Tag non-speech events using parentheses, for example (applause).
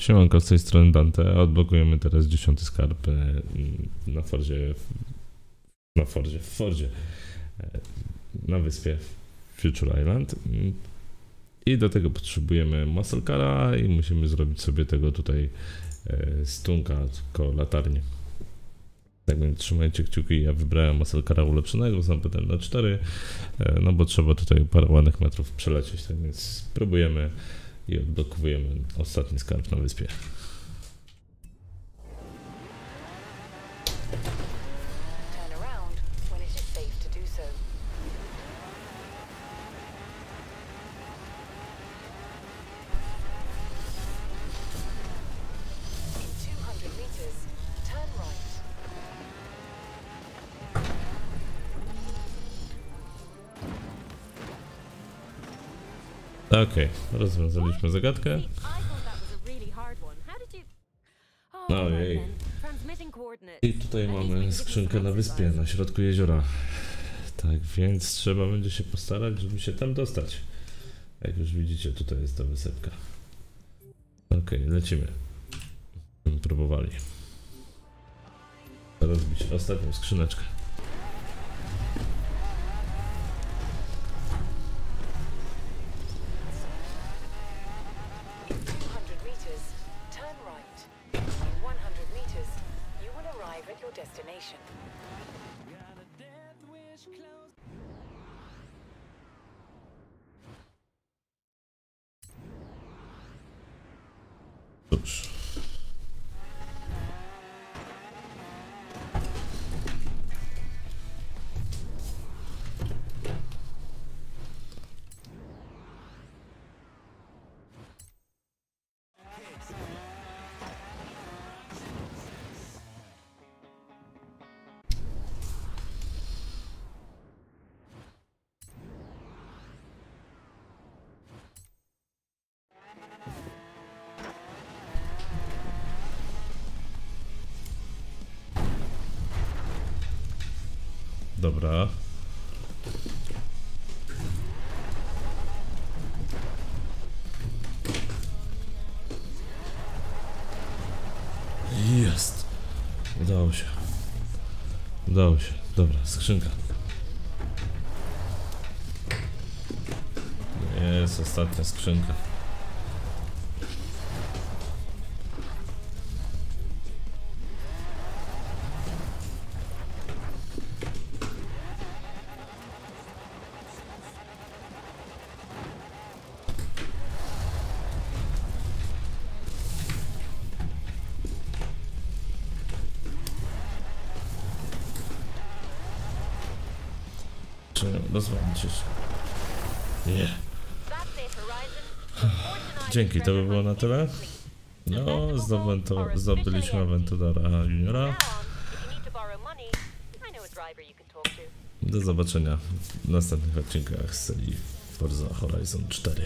Siemanko, z tej strony Dante. Odblokujemy teraz dziesiąty skarb e, na Fordzie. Na Fordzie, w Fordzie. e, Na wyspie Future Island. I do tego potrzebujemy muscle cara i musimy zrobić sobie tego tutaj e, stunka koło latarni. Tak więc trzymajcie kciuki, ja wybrałem muscle cara ulepszonego z napędem na 4, e, no bo trzeba tutaj parę ładnych metrów przelecieć, tak więc spróbujemy i odblokowujemy ostatni skarb na wyspie. Jej. then. Transmitting coordinates. I tutaj mamy skrzynkę na wyspie, na środku jeziora. Tak więc trzeba będzie się postarać, żeby się tam dostać. Jak już widzicie, tutaj jest ta wysepka. Okej, lecimy. Będziemy Próbowali. Rozbić ostatnią skrzyneczkę. Arrive at your destination. Cóż. Dobra. Jest. Udało się. Udało się. Dobra, skrzynka. Jest ostatnia skrzynka. Czy? Nie. (sighs) Dzięki, to by było na tyle. No, zdobyliśmy Aventurera Juniora. Do zobaczenia w następnych odcinkach z serii Forza Horizon 4.